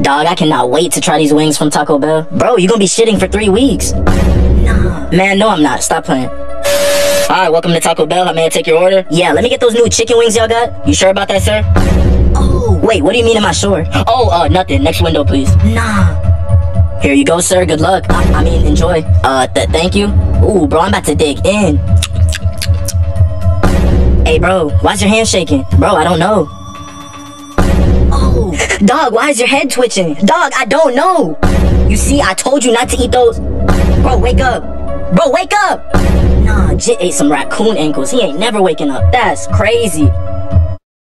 Dog, I cannot wait to try these wings from Taco Bell. Bro, you gonna be shitting for three weeks. Nah. Man, no, I'm not. Stop playing. Alright, welcome to Taco Bell. How may I take your order? Yeah, let me get those new chicken wings y'all got. You sure about that, sir? Oh, wait, what do you mean am I sure? Oh, uh, nothing. Next window, please. Nah. Here you go, sir. Good luck. I, I mean, enjoy. Uh, th thank you. Ooh, bro, I'm about to dig in. Hey, bro, why's your hand shaking? Bro, I don't know. Dog, why is your head twitching? Dog, I don't know. You see, I told you not to eat those. Bro, wake up. Bro, wake up. Nah, Jit ate some raccoon ankles. He ain't never waking up. That's crazy.